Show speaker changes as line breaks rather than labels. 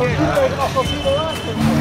Oye, assassino, assassino anche.